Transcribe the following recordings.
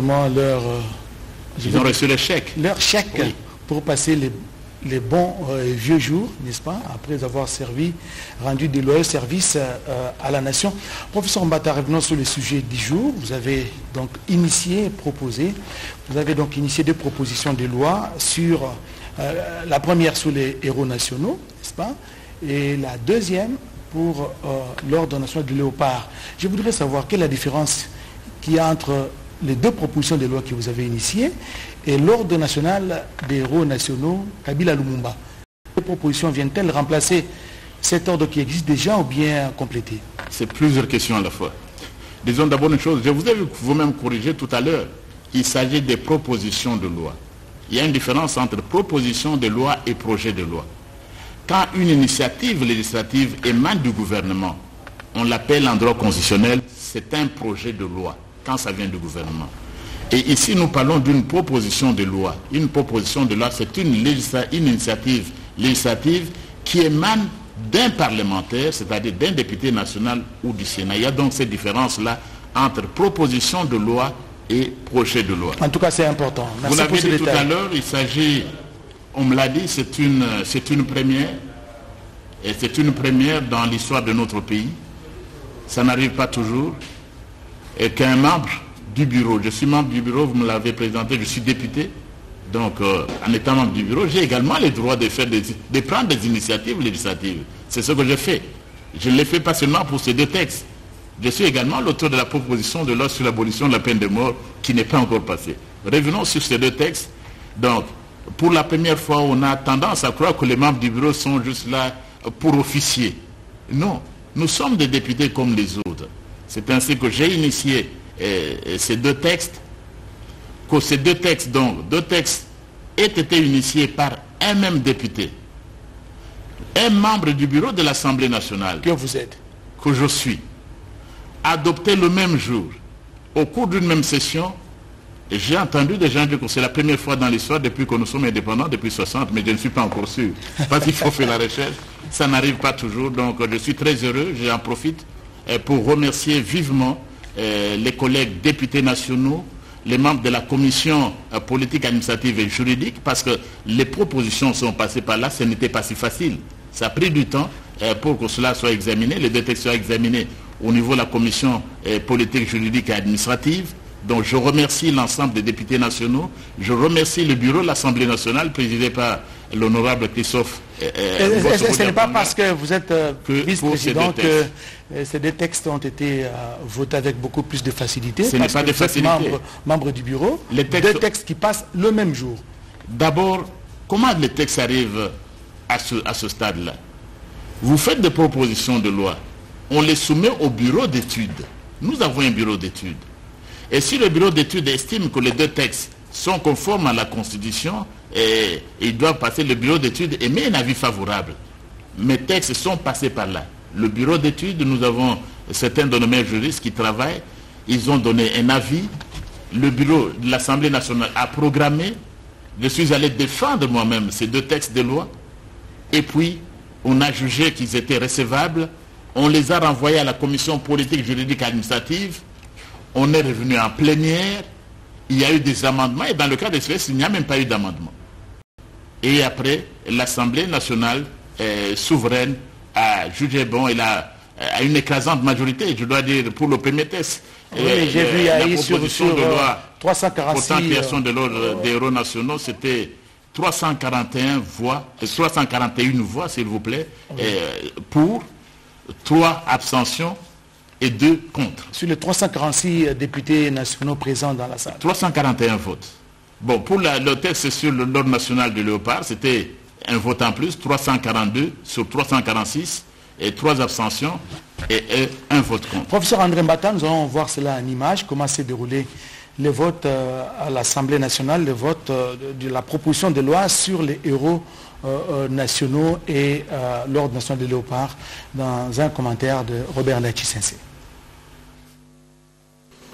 leur, euh, Ils ont reçu le chèque. leur chèque Oui. pour passer les, les bons euh, vieux jours, n'est-ce pas, après avoir servi, rendu de loyaux services euh, à la nation. Professeur Mbata, revenons sur le sujet du jour. Vous avez donc initié, proposé, vous avez donc initié des propositions de loi sur euh, la première sur les héros nationaux, n'est-ce pas, et la deuxième pour l'ordre national du léopard. Je voudrais savoir quelle est la différence qu'il y a entre les deux propositions de loi que vous avez initiées et l'ordre national des héros nationaux Kabila Lumumba. Ces propositions viennent-elles remplacer cet ordre qui existe déjà ou bien compléter? C'est plusieurs questions à la fois. Disons d'abord une chose, je vous ai vous-même corriger tout à l'heure. Il s'agit des propositions de loi. Il y a une différence entre proposition de loi et projet de loi. Quand une initiative législative émane du gouvernement, on l'appelle en droit constitutionnel, c'est un projet de loi, quand ça vient du gouvernement. Et ici, nous parlons d'une proposition de loi. Une proposition de loi, c'est une, initiative législative qui émane d'un parlementaire, c'est-à-dire d'un député national ou du Sénat. Il y a donc cette différence-là entre proposition de loi et projet de loi. En tout cas, c'est important. Vous Merci l'avez dit tout à l'heure, il s'agit, on me l'a dit, c'est une, c'est une première. Et c'est une première dans l'histoire de notre pays. Ça n'arrive pas toujours. Et qu'un membre du bureau, je suis membre du bureau, vous me l'avez présenté, je suis député. Donc, euh, en étant membre du bureau, j'ai également le droit de, faire des, de prendre des initiatives législatives. C'est ce que je fais. Je ne l'ai fait pas seulement pour ces deux textes. Je suis également l'auteur de la proposition de loi sur l'abolition de la peine de mort qui n'est pas encore passée. Revenons sur ces deux textes. Donc, pour la première fois, on a tendance à croire que les membres du bureau sont juste là pour officier. Non, nous sommes des députés comme les autres. C'est ainsi que j'ai initié euh, euh, ces deux textes, que ces deux textes, donc, deux textes aient été initiés par un même député, un membre du bureau de l'Assemblée nationale, Que vous êtes. que je suis, adopté le même jour, au cours d'une même session, j'ai entendu des gens dire que c'est la première fois dans l'histoire depuis que nous sommes indépendants, depuis 60, mais je ne suis pas encore sûr. Parce qu'il faut faire la recherche. Ça n'arrive pas toujours. Donc je suis très heureux, j'en profite pour remercier vivement euh, les collègues députés nationaux, les membres de la commission euh, politique, administrative et juridique, parce que les propositions sont passées par là, ce n'était pas si facile. Ça a pris du temps euh, pour que cela soit examiné, les deux soient examinés au niveau de la commission politique, juridique et administrative. Donc je remercie l'ensemble des députés nationaux, je remercie le bureau de l'Assemblée nationale présidé par l'honorable Christophe. euh, euh, Et- Ce n'est pas parce que vous êtes euh, vice-président que euh, ces deux textes ont été votés avec beaucoup plus de facilité. Ce n'est pas que de vous êtes facilité. Membre, membre du bureau. Les textes- Deux textes qui passent le même jour. D'abord, comment les textes arrivent à ce, à ce stade-là? Vous faites des propositions de loi, on les soumet au bureau d'études. Nous avons un bureau d'études. Et si le bureau d'études estime que les deux textes sont conformes à la Constitution, et, ils doivent passer, le bureau d'études émet un avis favorable. Mes textes sont passés par là. Le bureau d'études, nous avons certains de nos meilleurs juristes qui travaillent, ils ont donné un avis. Le bureau de l'Assemblée nationale a programmé. Je suis allé défendre moi-même ces deux textes de loi. Et puis, on a jugé qu'ils étaient recevables. On les a renvoyés à la commission politique, juridique administrative. On est revenu en plénière. Il y a eu des amendements. Et dans le cas des espèces, il n'y a même pas eu d'amendement. Et après, l'Assemblée nationale euh, souveraine a jugé bon, elle a, à une écrasante majorité, je dois dire, pour le premier. Oui, Euh, j'ai vu, il la sur, proposition sur, de euh, loi 346. Pourtant, création euh, de l'ordre des héros nationaux, c'était 341 voix, euh, 341 voix, s'il vous plaît, euh, pour, 3 abstentions et 2 contre. sur les 346 députés nationaux présents dans la salle. 341 votes. Bon, pour la- le texte sur l'ordre national de Léopard, c'était un vote en plus, 342 sur 346, et 3 abstentions et, et un vote contre. Professeur André Mbata, nous allons voir cela en image, comment s'est déroulé le vote euh, à l'Assemblée nationale, le vote euh, de, la proposition de loi sur les héros euh, euh, nationaux et euh, l'ordre national de Léopard dans un commentaire de Robert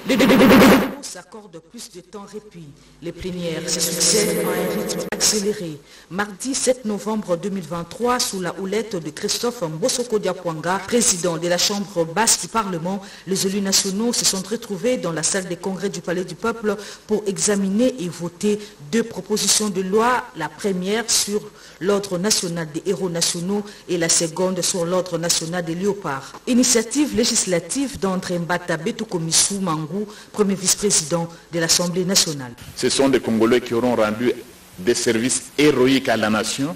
Nachi Sensé. s'accorde plus de temps répit. Les plénières se succèdent à un rythme accéléré. Mardi 7 novembre 2023, sous la houlette de Christophe Mbosoko Diapwanga, président de la Chambre basse du Parlement, les élus nationaux se sont retrouvés dans la salle des congrès du Palais du Peuple pour examiner et voter deux propositions de loi, la première sur l'ordre national des héros nationaux et la seconde sur l'ordre national des léopards. Initiative législative d'André Mbata Betoukomissou Mangou, premier vice-président de l'Assemblée nationale. Ce sont des Congolais qui auront rendu des services héroïques à la nation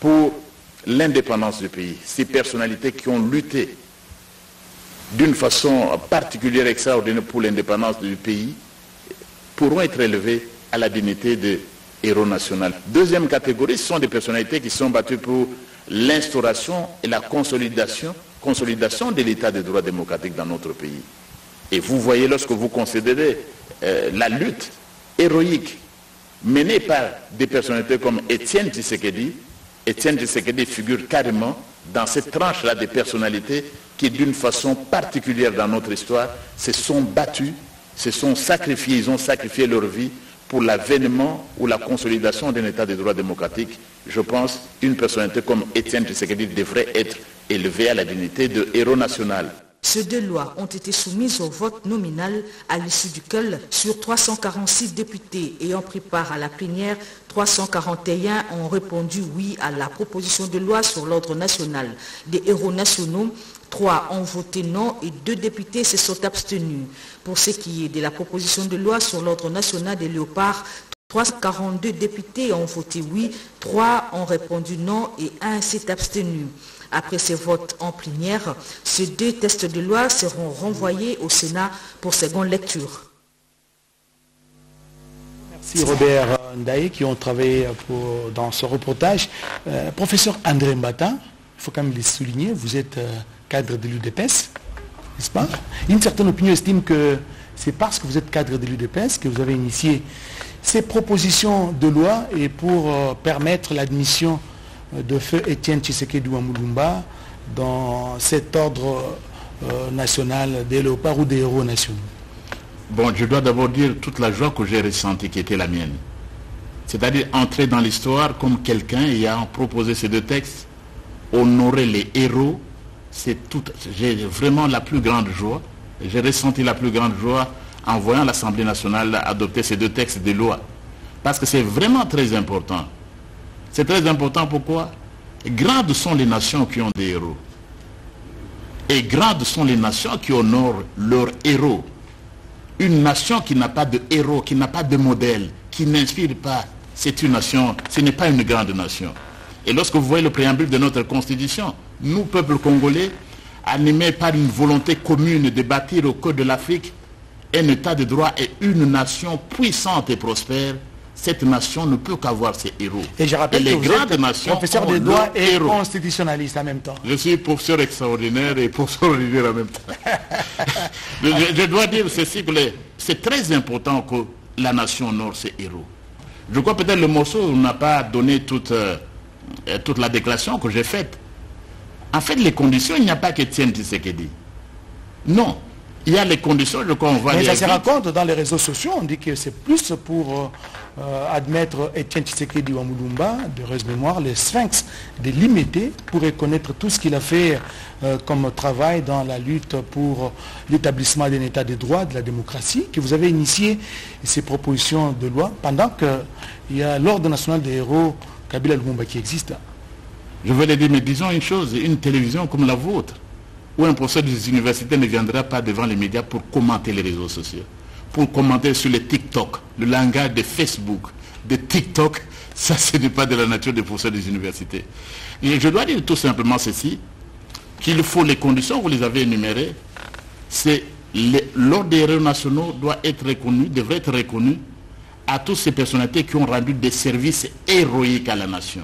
pour l'indépendance du pays. Ces personnalités qui ont lutté d'une façon particulière et extraordinaire pour l'indépendance du pays pourront être élevées à la dignité de héros national. Deuxième catégorie, ce sont des personnalités qui sont battues pour l'instauration et la consolidation, de l'état des droits démocratiques dans notre pays. Et vous voyez, lorsque vous considérez euh, la lutte héroïque menée par des personnalités comme Étienne Tshisekedi, Étienne Tshisekedi figure carrément dans cette tranche-là des personnalités qui, d'une façon particulière dans notre histoire, se sont battus, se sont sacrifiés, ils ont sacrifié leur vie pour l'avènement ou la consolidation d'un état de droit démocratique, je pense une personnalité comme Étienne Tshisekedi devrait être élevée à la dignité de héros national. Ces deux lois ont été soumises au vote nominal à l'issue duquel, sur 346 députés ayant pris part à la plénière, 341 ont répondu oui à la proposition de loi sur l'ordre national des héros nationaux Trois ont voté non et deux députés se sont abstenus. Pour ce qui est de la proposition de loi sur l'ordre national des léopards, 342 députés ont voté oui, trois ont répondu non et un s'est abstenu. Après ces votes en plénière, ces deux tests de loi seront renvoyés au Sénat pour seconde lecture. Merci Robert Ndaye qui ont travaillé dans ce reportage. Euh, professeur André Mbata, il faut quand même le souligner, vous êtes euh, cadre de l'UDPS, n'est-ce pas? Une certaine opinion estime que c'est parce que vous êtes cadre de l'UDPS que vous avez initié ces propositions de loi et pour euh, permettre l'admission euh, de feu Étienne Tshisekedi Ouamoulumba dans cet ordre euh, national des léopards ou des héros nationaux. Bon, je dois d'abord dire toute la joie que j'ai ressentie qui était la mienne. C'est-à-dire entrer dans l'histoire comme quelqu'un ayant proposé ces deux textes, honorer les héros c'est tout. J'ai vraiment la plus grande joie. J'ai ressenti la plus grande joie en voyant l'Assemblée nationale adopter ces deux textes de loi. Parce que c'est vraiment très important. C'est très important pourquoi? Grandes sont les nations qui ont des héros. Et grandes sont les nations qui honorent leurs héros. Une nation qui n'a pas de héros, qui n'a pas de modèle, qui n'inspire pas, c'est une nation, ce n'est pas une grande nation. Et lorsque vous voyez le préambule de notre constitution, nous, peuple congolais, animés par une volonté commune de bâtir au cœur de l'Afrique un état de droit et une nation puissante et prospère, cette nation ne peut qu'avoir ses héros. Et je rappelle les que grandes nations professeur de droit et constitutionnaliste en même temps. Je suis professeur extraordinaire et professeur ordinaire en même temps. je, dois dire ceci, c'est très important que la nation honore ses héros. Je crois peut-être le morceau n'a pas donné toute, euh, toute la déclaration que j'ai faite. En fait, les conditions, il n'y a pas que Tienne dit. Non. Il y a les conditions, je crois, on va Mais ça se raconte dans les réseaux sociaux, on dit que c'est plus pour euh, admettre Etienne Tshisekedi Wamulumba, de reste mémoire, les sphinx de l'imiter pour reconnaître tout ce qu'il a fait euh, comme travail dans la lutte pour l'établissement d'un état de droit, de la démocratie, que vous avez initié ces propositions de loi pendant qu'il y a l'ordre national des héros Kabila Lumumba qui existe. Je le dire, mais disons une chose, une télévision comme la vôtre, où un professeur des universités ne viendra pas devant les médias pour commenter les réseaux sociaux, pour commenter sur les TikTok, le langage de Facebook, de TikTok, ça ce n'est pas de la nature des professeurs des universités. Je dois dire tout simplement ceci, qu'il faut les conditions, vous les avez énumérées, c'est l'ordre des héros nationaux doit être reconnu, devrait être reconnu à toutes ces personnalités qui ont rendu des services héroïques à la nation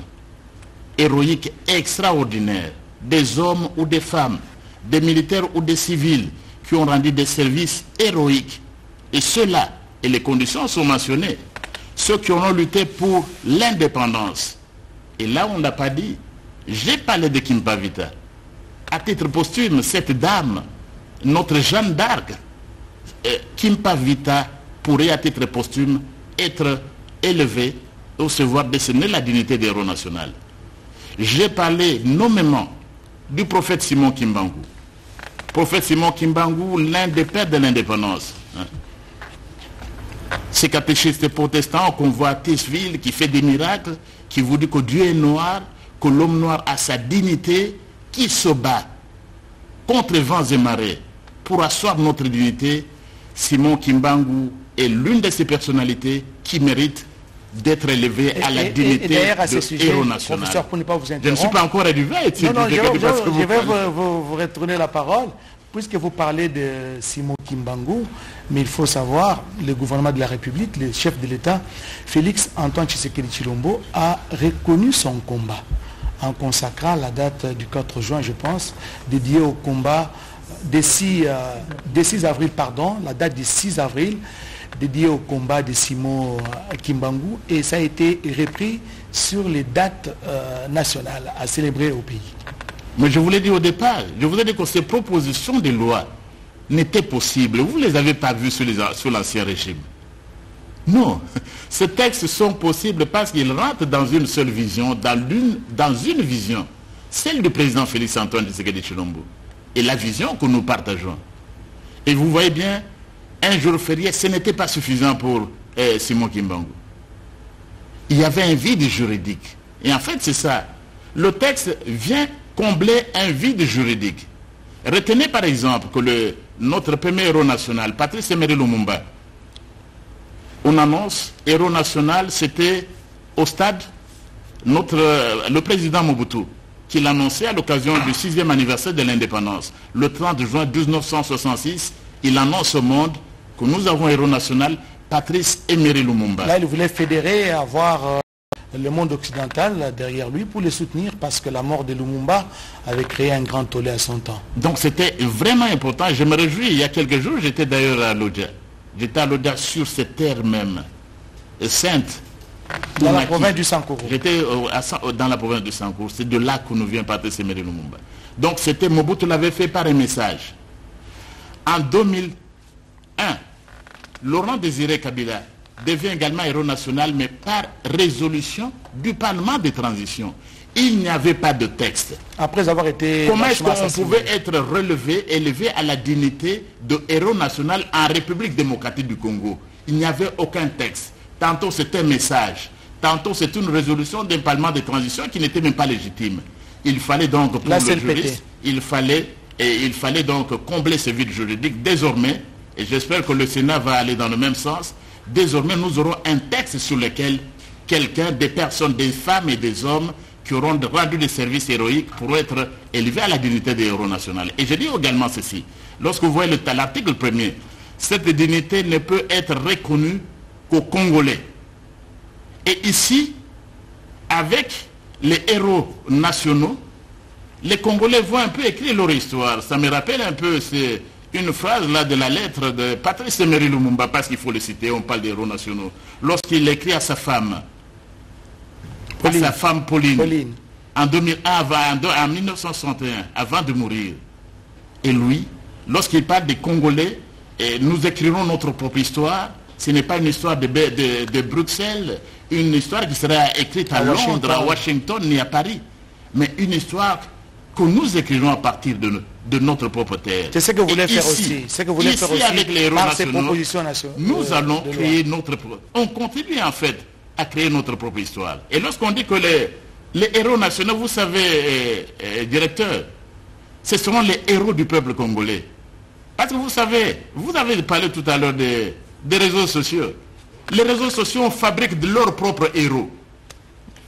héroïques extraordinaires, des hommes ou des femmes, des militaires ou des civils qui ont rendu des services héroïques. Et ceux-là, et les conditions sont mentionnées, ceux qui ont lutté pour l'indépendance. Et là, on n'a pas dit, j'ai parlé de Kimpavita. À titre posthume, cette dame, notre Jeanne d'Arc, euh, Kimpa Vita pourrait à titre posthume être élevé, recevoir, décerner la dignité d'héros national. J'ai parlé nommément du prophète Simon Kimbangu. Prophète Simon Kimbangu, l'un des pères de l'indépendance. Hein. Ces catéchistes protestants qu'on voit à Tisville, qui fait des miracles, qui vous dit que Dieu est noir, que l'homme noir a sa dignité, qui se bat contre vents et marées pour asseoir notre dignité, Simon Kimbangu est l'une de ces personnalités qui méritent d'être élevé à la dignité de héros national. je ne suis pas encore à Non, non, je, je, vais vous, vous, retourner la parole. Puisque vous parlez de Simon Kimbangu, mais il faut savoir, le gouvernement de la République, le chef de l'État, Félix Antoine Tshisekedi Chilombo, a reconnu son combat en consacrant la date du 4 juin, je pense, dédiée au combat des 6, euh, avril, pardon, la date du 6 avril, dédiée au combat de Simon euh, Kimbangu, et ça a été repris sur les dates euh, nationales à célébrer au pays. Mais je vous l'ai dit au départ, je vous ai dit que ces propositions de loi n'étaient possibles. Vous ne les avez pas vues sur l'ancien régime. Non, ces textes sont possibles parce qu'ils rentrent dans une seule vision, dans une, vision, celle du président Félix Antoine Tshisekedi Chilombo, et la vision que nous partageons. Et vous voyez bien, un jour férié, ce n'était pas suffisant pour eh, Simon Kimbangu. Il y avait un vide juridique. Et en fait, c'est ça. Le texte vient combler un vide juridique. Retenez par exemple que notre premier héros national, Patrice Emery Lumumba, on annonce héros national, c'était au stade notre, le président Mobutu, qui l'annonçait à l'occasion du sixième anniversaire de l'indépendance. Le 30 juin 1966, il annonce au monde que nous avons héros national, Patrice Emery Lumumba. Là, il voulait fédérer et avoir... Euh, le monde occidental derrière lui pour les soutenir parce que la mort de Lumumba avait créé un grand tollé à son temps. Donc c'était vraiment important. Je me réjouis. Il y a quelques jours, j'étais d'ailleurs à Lodja. J'étais à Lodja sur cette terre même, sainte. Dans la province du Sankourou. J'étais dans la province du Sankourou. C'est de là que nous vient Patrice Emery Lumumba. Donc c'était Mobutu l'avait fait par un message. En 2001, Laurent Désiré Kabila devient également héros national, mais par résolution du Parlement de transition. Il n'y avait pas de texte. Après avoir été... Comment est-ce qu'on pouvait être relevé, élevé à la dignité de héros national en République démocratique du Congo? Il n'y avait aucun texte. Tantôt c'était un message, tantôt c'est une résolution d'un Parlement de transition qui n'était même pas légitime. Il fallait donc, pour le juriste, il fallait, et il fallait donc combler ce vide juridique. Désormais, et j'espère que le Sénat va aller dans le même sens, désormais nous aurons un texte sur lequel quelqu'un, des personnes, des femmes et des hommes qui auront rendu des services héroïques pour être élevés à la dignité des héros nationaux. Et je dis également ceci, lorsque vous voyez l'article premier, cette dignité ne peut être reconnue qu'aux Congolais. Et ici, avec les héros nationaux, les Congolais vont un peu écrire leur histoire. Ça me rappelle un peu ces une phrase là de la lettre de Patrice Emery Lumumba, parce qu'il faut le citer, on parle des héros nationaux, lorsqu'il écrit à sa femme, à sa femme Pauline, En, 2001, en 1961, avant de mourir. Et lui, lorsqu'il parle des Congolais, et nous écrirons notre propre histoire, ce n'est pas une histoire de, de, Bruxelles, une histoire qui sera écrite à, Londres, à Washington, ni à Paris, mais une histoire que nous écrirons à partir de, de notre propre terre. C'est ce que vous voulez faire aussi. C'est que vous voulez faire aussi avec les par ces propositions nationales. Nous allons créer notre propre... On continue en fait à créer notre propre histoire. Et lorsqu'on dit que les, les héros nationaux, vous savez, euh, euh, directeur, ce seront les héros du peuple congolais. Parce que vous savez, vous avez parlé tout à l'heure des, des réseaux sociaux. Les réseaux sociaux fabriquent de leurs propres héros.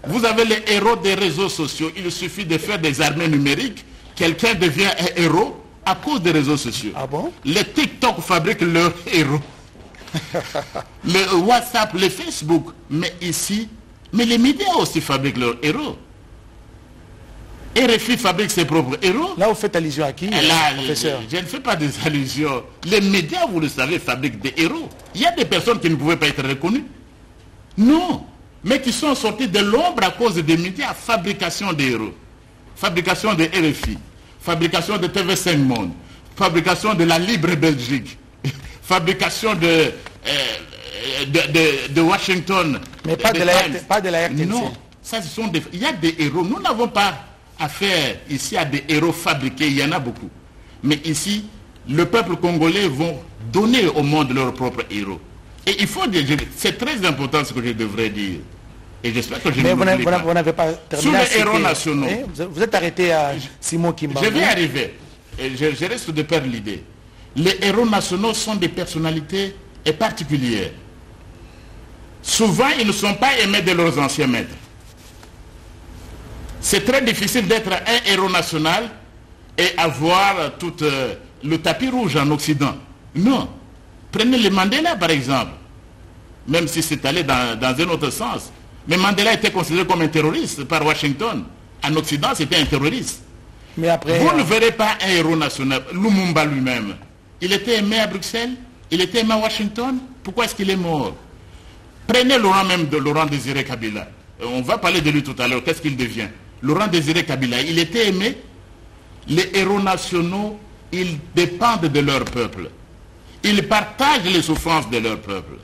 Vous avez les héros des réseaux sociaux. Il suffit de faire des armées numériques. Quelqu'un devient un héros à cause des réseaux sociaux. Ah bon? Les TikTok fabriquent leurs héros. le WhatsApp, le Facebook. Mais ici, mais les médias aussi fabriquent leurs héros. RFI fabrique ses propres héros. Là, vous faites allusion à qui professeur? Je ne fais pas des allusions. Les médias, vous le savez, fabriquent des héros. Il y a des personnes qui ne pouvaient pas être reconnues. Non mais qui sont sortis de l'ombre à cause des médias, fabrication des héros, fabrication de RFI, fabrication de TV5 Monde, fabrication de la Libre Belgique, fabrication de, euh, de, de, Washington. Mais pas de, la, pas de la RTC. Non, ça, ce sont des, il y a des héros. Nous n'avons pas affaire ici à des héros fabriqués, il y en a beaucoup. Mais ici, le peuple congolais vont donner au monde leurs propres héros. Et il faut dire, c'est très important ce que je devrais dire. Et j'espère que je Mais vous n'avez pas terminé. Sur les héros nationaux. Eh, vous êtes arrêté à Simon Kimba. Je vais arriver. Et je, je reste de perdre l'idée. Les héros nationaux sont des personnalités particulières. Souvent, ils ne sont pas aimés de leurs anciens maîtres. C'est très difficile d'être un héros national et avoir tout euh, le tapis rouge en Occident. Non. Prenez le Mandela, par exemple. Même si c'est allé dans, dans un autre sens. Mais Mandela était considéré comme un terroriste par Washington. En Occident, c'était un terroriste. Mais après, Vous ne euh, verrez pas un héros national. Lumumba lui-même. Il était aimé à Bruxelles, il était aimé à Washington. Pourquoi est-ce qu'il est mort? Prenez Laurent même de Laurent Désiré Kabila. Euh, on va parler de lui tout à l'heure. Qu'est-ce qu'il devient? Laurent Désiré Kabila, il était aimé. Les héros nationaux, ils dépendent de leur peuple. Ils partagent les souffrances de leur peuple.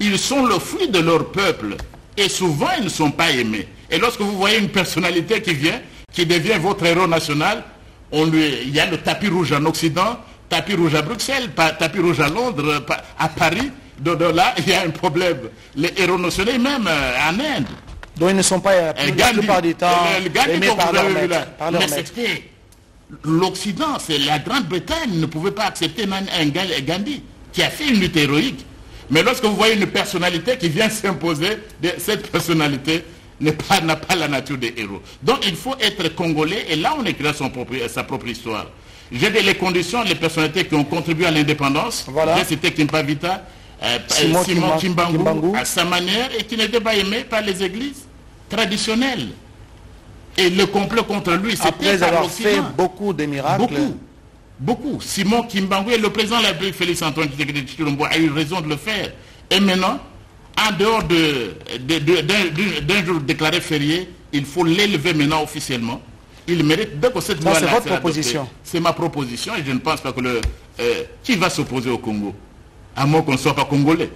Ils sont le fruit de leur peuple. Et souvent, ils ne sont pas aimés. Et lorsque vous voyez une personnalité qui vient, qui devient votre héros national, on lui, il y a le tapis rouge en Occident, tapis rouge à Bruxelles, tapis rouge à Londres, à Paris. De, là, il y a un problème. Les héros nationaux, même euh, en Inde. Donc ils ne sont pas euh, la plupart du temps aimés par leur maître. L'Occident, c'est la Grande-Bretagne ne pouvait pas accepter un Gandhi qui a fait une lutte héroïque. Mais lorsque vous voyez une personnalité qui vient s'imposer, cette personnalité n'a pas, pas, la nature des héros. Donc il faut être congolais et là on écrit son propre, sa propre histoire. J'ai les conditions, les personnalités qui ont contribué à l'indépendance. Voilà. Cité Kimpavita, euh, Simon, Kimbangu, à sa manière et qui n'était pas aimé par les églises traditionnelles. Et le complot contre lui, c'était Après avoir fait beaucoup de miracles. Beaucoup. Beaucoup. Simon Kimbangu et le président de la République, Félix Antoine Tshisekedi a eu raison de le faire. Et maintenant, en dehors d'un jour déclaré férié, il faut l'élever maintenant officiellement. Il mérite, dès que cette C'est votre proposition. C'est ma proposition et je ne pense pas que le... Euh, qui va s'opposer au Congo À moins qu'on ne soit pas congolais.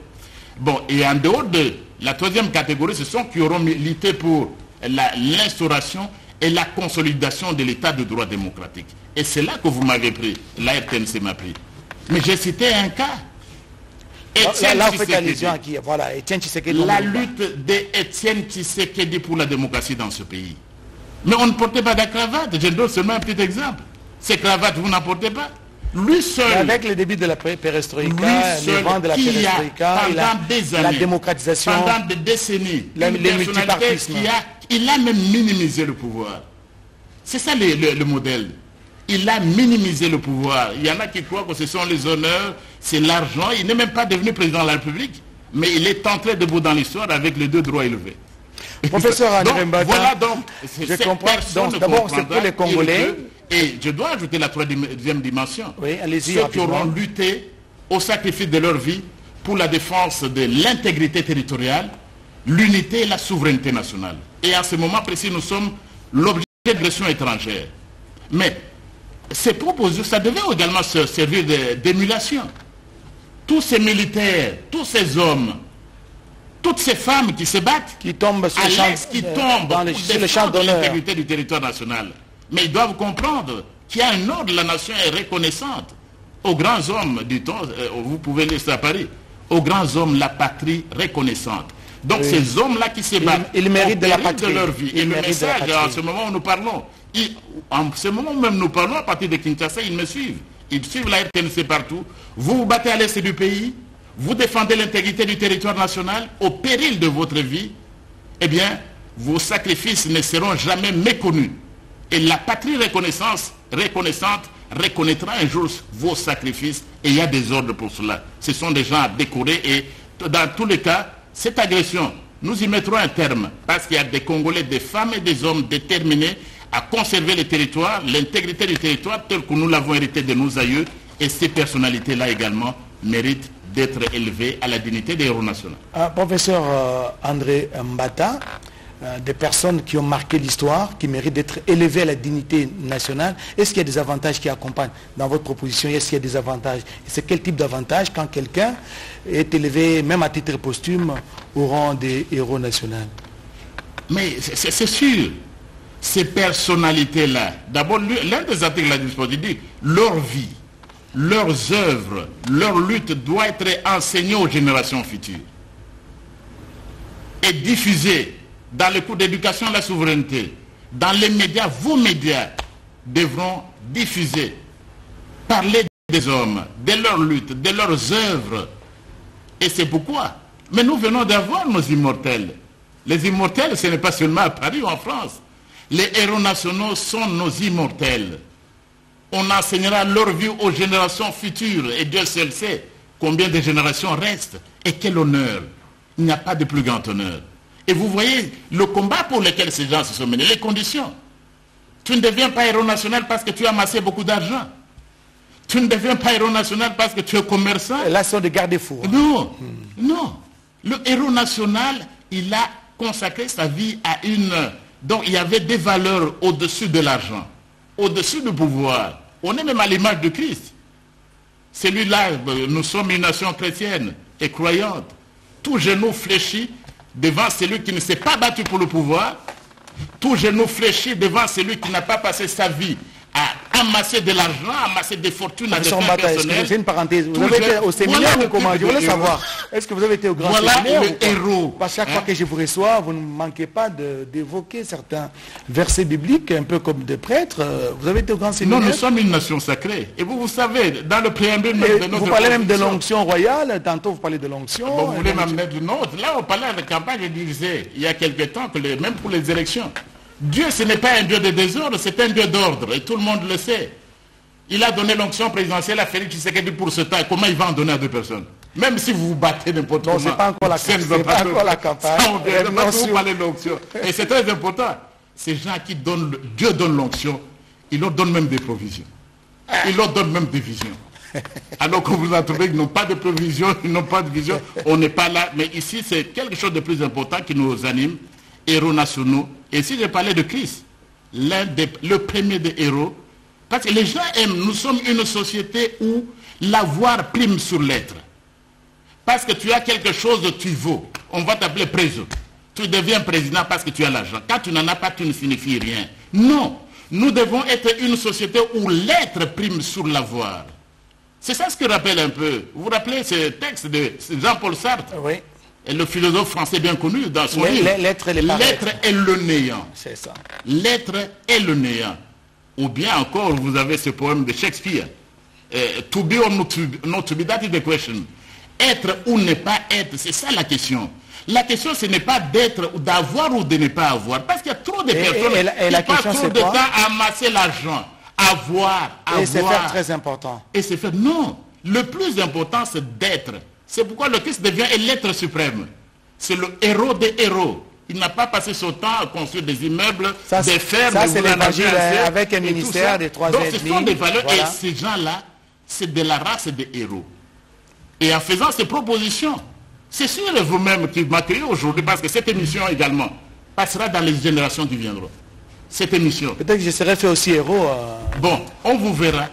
Bon, et en dehors de la troisième catégorie, ce sont qui auront milité pour l'instauration et la consolidation de l'état de droit démocratique. Et c'est là que vous m'avez pris, la RTNC m'a pris. Mais j'ai cité un cas. Etienne là, allusion à qui Voilà, Etienne Tshisekedi. La lutte d'Etienne Tshisekedi pour la démocratie dans ce pays. Mais on ne portait pas de cravate. Je donne seulement un petit exemple. Ces cravates, vous n'en portez pas. Lui seul. avec le début de la perestroïka, le vent de la perestroïka, la, des années, la démocratisation, pendant des décennies, le, multipartisme. il a même minimisé le pouvoir. C'est ça le, modèle. Il a minimisé le pouvoir. Il y en a qui croient que ce sont les honneurs, c'est l'argent. Il n'est même pas devenu président de la République, mais il est entré debout dans l'histoire avec les deux droits élevés. Professeur André Mbata, voilà donc, je comprends. D'abord, c'est pour les Congolais. Et je dois ajouter la troisième dimension. Oui. Ceux qui auront lutté au sacrifice de leur vie pour la défense de l'intégrité territoriale, l'unité et la souveraineté nationale. Et à ce moment précis, nous sommes l'objet d'agression étrangère. Mais ces propositions, ça devait également se servir d'émulation. Tous ces militaires, tous ces hommes, toutes ces femmes qui se battent, qui tombent sur à l'est, qui tombent dans les, pour l'intégrité du territoire national. Mais ils doivent comprendre qu'il y a un ordre, la nation est reconnaissante aux grands hommes du temps, euh, vous pouvez laisser à Paris, aux grands hommes la patrie reconnaissante. Donc ces hommes-là qui se battent, ils, méritent de la patrie. de leur vie. et le message, en ce moment où nous parlons, en ce moment où même nous parlons, à partir de Kinshasa, ils me suivent. Ils suivent la RTNC partout. Vous vous battez à l'est du pays, vous défendez l'intégrité du territoire national au péril de votre vie, eh bien, vos sacrifices ne seront jamais méconnus. Et la patrie reconnaissance, reconnaissante reconnaîtra un jour vos sacrifices et il y a des ordres pour cela. Ce sont des gens à décorer et dans tous les cas, cette agression, nous y mettrons un terme parce qu'il y a des Congolais, des femmes et des hommes déterminés à conserver le territoire, l'intégrité du territoire tel que nous l'avons hérité de nos aïeux et ces personnalités-là également méritent d'être élevées à la dignité des héros nationaux. Ah, professeur euh, André Mbata, euh, des personnes qui ont marqué l'histoire, qui méritent d'être élevées à la dignité nationale. Est-ce qu'il y a des avantages qui accompagnent dans votre proposition? Est-ce qu'il y a des avantages? C'est quel type d'avantage quand quelqu'un est élevé, même à titre posthume, au rang des héros nationaux? Mais c'est sûr, ces personnalités-là, d'abord, l'un des articles la disposition dit leur vie, leurs œuvres, leur lutte doit être enseignée aux générations futures et diffusée dans les cours d'éducation à la souveraineté, dans les médias, vos médias devront diffuser, parler des hommes, de leurs luttes, de leurs œuvres. Et c'est pourquoi. Mais nous venons d'avoir nos immortels. Les immortels, ce n'est pas seulement à Paris ou en France. Les héros nationaux sont nos immortels. On enseignera leur vie aux générations futures. Et Dieu seul sait combien de générations restent. Et quel honneur. Il n'y a pas de plus grand honneur. Et vous voyez le combat pour lequel ces gens se sont menés, les conditions. Tu ne deviens pas héros national parce que tu as amassé beaucoup d'argent. Tu ne deviens pas héros national parce que tu es commerçant. là, sont des garde-fous. Hein. Non, non. Le héros national, il a consacré sa vie à une... Donc il y avait des valeurs au-dessus de l'argent, au-dessus du pouvoir. On est même à l'image de Christ. Celui-là, euh, nous sommes une nation chrétienne et croyante. Tout genou fléchit devant celui qui ne s'est pas battu pour le pouvoir, tout genou fléchi devant celui qui n'a pas passé sa vie à amasser de l'argent, amasser des fortunes à des fins personnelles. une parenthèse. Vous avez été au séminaire ou comment Je voulais savoir. Est-ce que vous avez été au grand voilà séminaire le héros. Parce que chaque fois hein? que je vous reçois, vous ne manquez pas d'évoquer certains versets bibliques, un peu comme des prêtres. Vous avez été au grand séminaire Non, nous sommes une nation sacrée. Et vous, vous savez, dans le préambule de notre Vous parlez même de l'onction royale, tantôt vous parlez de l'onction. vous voulez m'amener de nom Là, on parlait de campagne, je disais, il y a quelque temps, que même pour les élections, Dieu, ce n'est pas un Dieu de désordre, c'est un Dieu d'ordre, et tout le monde le sait. Il a donné l'onction présidentielle à Félix Tshisekedi pour ce temps. Comment il va en donner à deux personnes? Même si vous vous battez n'importe comment. Non, c'est pas encore la, pas encore la campagne. l'onction. Et c'est très important. Ces gens qui donnent, Dieu donne l'onction, il leur donne même des provisions. Il leur donne même des visions. Alors qu'on vous a trouvé qu'ils n'ont pas de provisions, ils n'ont pas de vision, on n'est pas là. Mais ici, c'est quelque chose de plus important qui nous anime, héros nationaux. Et si je parlais de Christ, le premier des héros, parce que les gens aiment, nous sommes une société où l'avoir prime sur l'être. Parce que tu as quelque chose, tu vaux. On va t'appeler président. Tu deviens président parce que tu as l'argent. Quand tu n'en as pas, tu ne signifies rien. Non. Nous devons être une société où l'être prime sur l'avoir. C'est ça ce que rappelle un peu. Vous vous rappelez ce texte de Jean-Paul Sartre? Oui. Et le philosophe français bien connu dans son livre. L'être est le néant. C'est ça. L'être est le néant. Ou bien encore, vous avez ce poème de Shakespeare. Euh, to be or not to, be, that is the question. Être ou ne pas être, c'est ça la question. La question, ce n'est pas d'être, ou d'avoir ou de ne pas avoir. Parce qu'il y a trop de personnes qui passent trop de temps à amasser l'argent. Avoir, avoir. Et c'est faire très important. Et c'est faire, non. Le plus important, c'est d'être. C'est pourquoi le Christ devient l'être suprême. C'est le héros des héros. Il n'a pas passé son temps à construire des immeubles, des fermes, ça, c'est l'évangile avec un ministère des trois Donc ce sont des valeurs et ces gens-là, c'est de la race des héros. Et en faisant ces propositions, c'est sûr vous-même qui m'accueillez aujourd'hui parce que cette émission également passera dans les générations qui viendront. Cette émission. Peut-être que je serai fait aussi héros. Euh. Bon, on vous verra.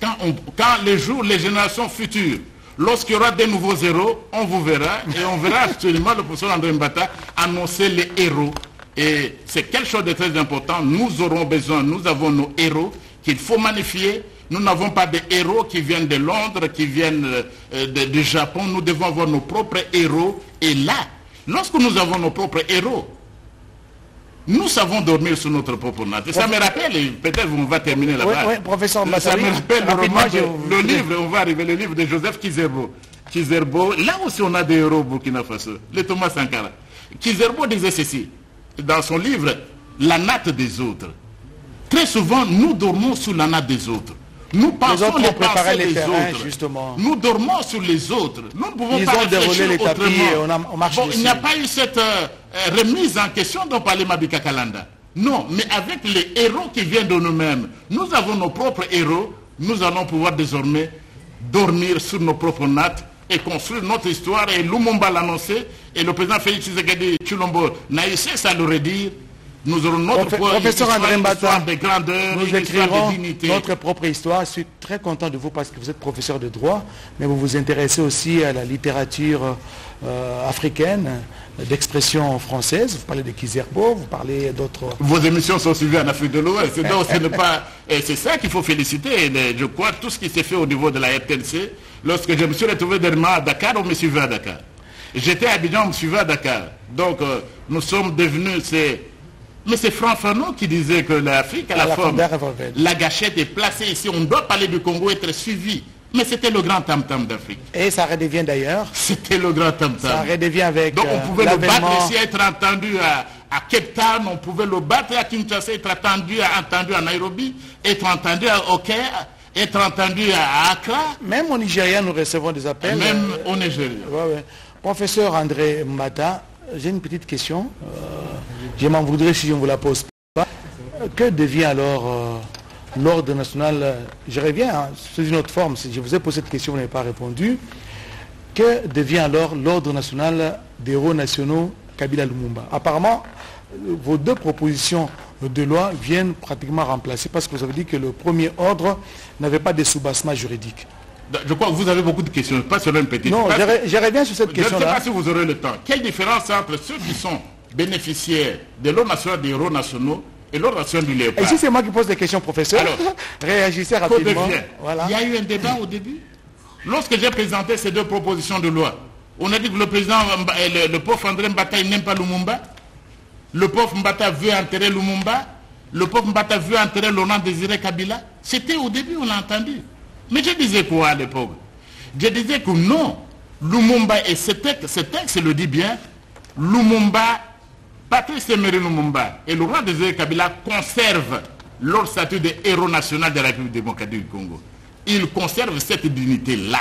Quand, quand les jours, les générations futures Lorsqu'il y aura des nouveaux héros, on vous verra et on verra absolument le professeur André Mbata annoncer les héros. Et c'est quelque chose de très important. Nous aurons besoin, nous avons nos héros qu'il faut magnifier. Nous n'avons pas de héros qui viennent de Londres, qui viennent euh, du Japon. Nous devons avoir nos propres héros. Et là, lorsque nous avons nos propres héros, nous savons dormir sur notre propre natte. Ça me rappelle, peut-être on va terminer là-bas. Oui, professeur Ça me rappelle le, le livre, on va arriver, le livre de Joseph Kizerbo. Kizerbo, là aussi on a des héros Burkina Faso, le Thomas Sankara. Kizerbo disait ceci, dans son livre, La natte des autres. Très souvent, nous dormons sur la natte des autres. Nous pensons les, pensées des autres. Justement. Nous dormons sur les autres. Nous ne pouvons pas réfléchir les autrement. bon, il n'y a pas eu cette euh, remise en question dont parlait Mabika Kalanda. Non, mais avec les héros qui viennent de nous-mêmes, nous avons nos propres héros, nous allons pouvoir désormais dormir sur nos propres nattes et construire notre histoire. Et Lumumba l'a annoncé, et le président Félix Tshisekedi Chulombo n'a eu cesse à le redire, nous aurons notre Professeur histoire- André histoire de grandeur, Nous écrirons de notre propre histoire. Je suis très content de vous parce que vous êtes professeur de droit, mais vous vous intéressez aussi à la littérature euh, africaine, euh, d'expression française. Vous parlez de Kizerbo, vous parlez d'autres... Vos émissions sont suivies en Afrique de l'Ouest. Donc, ce n'est pas, et c'est ça qu'il faut féliciter. Et je crois tout ce qui s'est fait au niveau de la RTNC. Lorsque je me suis retrouvé dernièrement à Dakar, on me suivait à Dakar. J'étais à Abidjan, on me suivait à Dakar. Donc, euh, nous sommes devenus, c'est, mais c'est Franck Fanon qui disait que l'Afrique a À la, la forme. La gâchette est placée ici. On doit parler du Congo, être suivi. Mais c'était le grand tam-tam d'Afrique. Et ça redevient d'ailleurs, C'était le grand tam-tam. ça redevient avec Donc on pouvait le battre ici, être entendu à, à Cape Town, on pouvait le battre à Kinshasa, être entendu à, entendu à Nairobi, être entendu à au Caire, être entendu à, Accra, Même au Nigeria, nous recevons des appels. même euh, au Nigeria. ouais, ouais. Professeur André Mata, j'ai une petite question. Euh, je m'en voudrais si je ne vous la pose pas. Que devient alors euh, l'ordre national euh, Je reviens, hein, c'est une autre forme. Si je vous ai posé cette question, vous n'avez pas répondu. Que devient alors l'ordre national des héros nationaux Kabila Lumumba? Apparemment, euh, vos deux propositions de loi viennent pratiquement remplacer parce que vous avez dit que le premier ordre n'avait pas de soubassement juridique. Je crois que vous avez beaucoup de questions, pas seulement une petite. Non, je, je reviens sur cette je ne sais question-là. pas si vous aurez le temps. Quelle différence entre ceux qui sont bénéficiaires de l'ordre national des héros nationaux et national du Et léopard si c'est moi qui pose des questions, professeur, Alors, réagissez rapidement. Voilà. Il y a eu un débat au début. Lorsque j'ai présenté ces deux propositions de loi, on a dit que le président, euh, le, le pauvre André Mbata, il n'aime pas Lumumba. Le pauvre Mbata veut enterrer Lumumba. Le pauvre Mbata veut enterrer Laurent Désiré Kabila. C'était au début, on l'a entendu. Mais je disais quoi à l'époque? Je disais que non. Lumumba, et ce texte, ce texte le dit bien, Lumumba, Patrice Emery Lumumba et Laurent Désiré Kabila conservent leur statut de héros national de la République démocratique du Congo. Ils conservent cette dignité-là.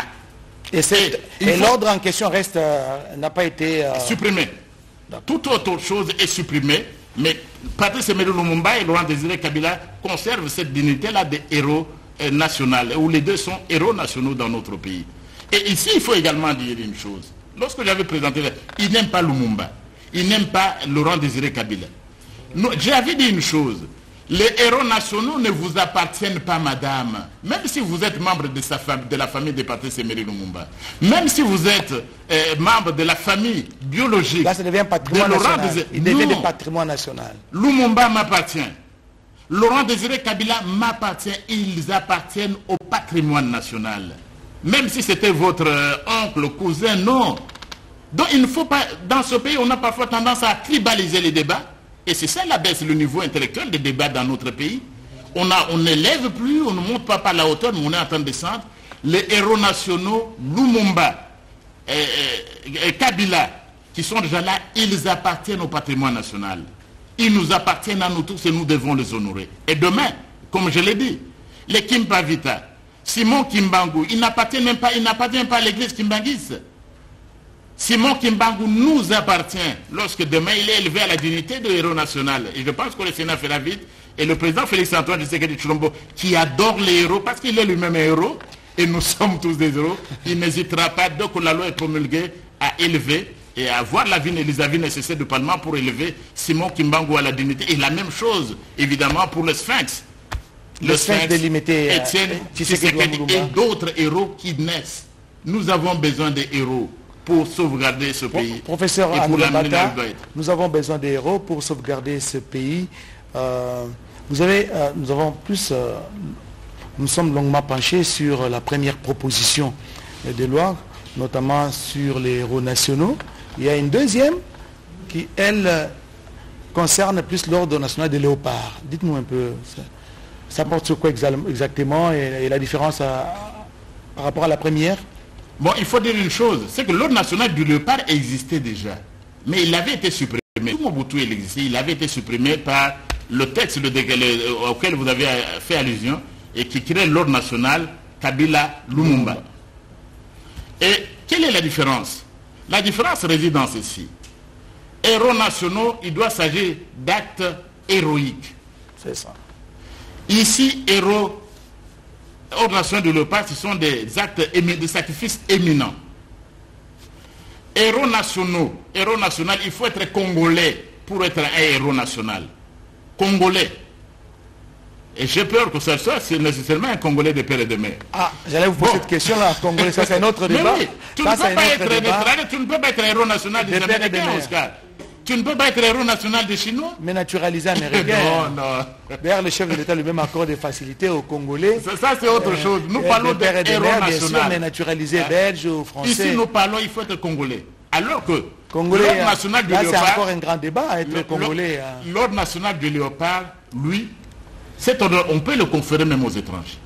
Et, l'ordre en question reste, euh, n'a pas été... euh, supprimé. Toute autre chose est supprimée, mais Patrice Emery Lumumba et Laurent Désiré Kabila conservent cette dignité-là de héros euh, national, où les deux sont héros nationaux dans notre pays. Et ici, il faut également dire une chose. Lorsque j'avais présenté, il n'aime pas Lumumba, il n'aime pas Laurent Désiré Kabila. J'avais dit une chose. Les héros nationaux ne vous appartiennent pas, madame. Même si vous êtes membre de, sa fam- de la famille de Patrice Emery Lumumba. Même si vous êtes euh, membre de la famille biologique Là, ça devient patrimoine de Laurent national. Désiré- Il devient patrimoine national. Lumumba m'appartient. Laurent Désiré Kabila m'appartient. Ils appartiennent au patrimoine national. Même si c'était votre euh, oncle, cousin, non. Donc il ne faut pas, dans ce pays, on a parfois tendance à tribaliser les débats. Et c'est ça la baisse, le niveau intellectuel des débats dans notre pays. On n'élève plus, on ne monte pas par la hauteur, mais on est en train de descendre. Les héros nationaux, Lumumba, et, Kabila, qui sont déjà là, ils appartiennent au patrimoine national. Ils nous appartiennent à nous tous et nous devons les honorer. Et demain, comme je l'ai dit, les Kimpavita, Simon Kimbangu, il n'appartient même pas, pas à l'église kimbangiste. Simon Kimbangu nous appartient lorsque demain il est élevé à la dignité de héros national. Et je pense que le Sénat fera vite. Et le président Félix-Antoine Tshisekedi Chulombo, qui adore les héros, parce qu'il est lui-même un héros, et nous sommes tous des héros, il n'hésitera pas, dès que la loi est promulguée, à élever et à avoir l'avis les avis nécessaires du Parlement pour élever Simon Kimbangu à la dignité. Et la même chose, évidemment, pour le Sphinx. Le Sphinx délimité, euh, Tshisekedi et d'autres héros qui naissent. Nous avons besoin des héros pour sauvegarder ce pays. Professeur et pour Bata, nous avons besoin des héros pour sauvegarder ce pays. Euh, vous avez, euh, nous avons plus, euh, nous sommes longuement penchés sur la première proposition de loi, notamment sur les héros nationaux. Il y a une deuxième qui, elle, concerne plus l'ordre national des léopards. Dites-nous un peu, ça, ça porte sur quoi exa- exactement et, et la différence à- par rapport à la première? Bon, il faut dire une chose, c'est que l'ordre national du léopard existait déjà. Mais il avait été supprimé. Tout Mobutu, il existait, il avait été supprimé par le texte de le- auquel vous avez euh, fait allusion et qui crée l'ordre national Kabila Lumumba. Et quelle est la différence? La différence réside dans ceci. Héros nationaux, il doit s'agir d'actes héroïques. C'est ça. Ici, héros, ordre national de léopard, ce sont des actes, des sacrifices éminents. héros nationaux, héros national, il faut être congolais pour être un héros national. Congolais. Et j'ai peur que ça soit c'est nécessairement un Congolais de père et de mère. Ah, j'allais vous poser cette question-là. Congolais, ça c'est un autre débat. Mais oui, tu, ne peux pas être, tu ne peux pas être héros national des, Américains, Oscar. Tu ne peux pas être héros national des Chinois Mais naturalisé américain. non, non. D'ailleurs, le chef de l'État lui-même accorde des facilités aux Congolais. Ça, c'est autre euh, chose. Nous parlons de héros national. mais naturalisé hein? belge ou français. Ici, nous parlons, il faut être Congolais. Alors que Congolais, l'ordre national du léopard... c'est encore un grand débat à être Congolais. Hein. L'ordre national du léopard, lui, cet ordre, on peut le conférer même aux étrangers.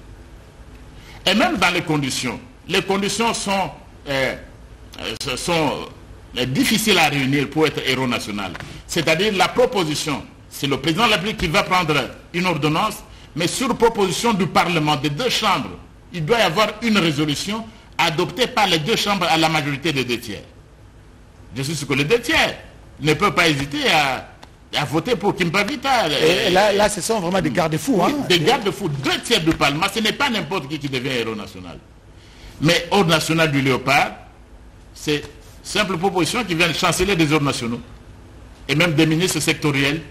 Et même dans les conditions. Les conditions sont, euh, euh, sont difficiles à réunir pour être héros national. C'est-à-dire la proposition, c'est le président de la République qui va prendre une ordonnance, mais sur proposition du Parlement, des deux chambres, il doit y avoir une résolution adoptée par les deux chambres à la majorité des deux tiers. Je suis sûr que les deux tiers ne peuvent pas hésiter à, voter pour Kimpa Vita. Et là, là, ce sont vraiment des garde-fous. Hein. Des garde-fous. Deux tiers du Parlement, ce n'est pas n'importe qui qui devient héros national. Mais ordre national du léopard, c'est simple proposition qui vient de chanceler des ordres nationaux et même des ministres sectoriels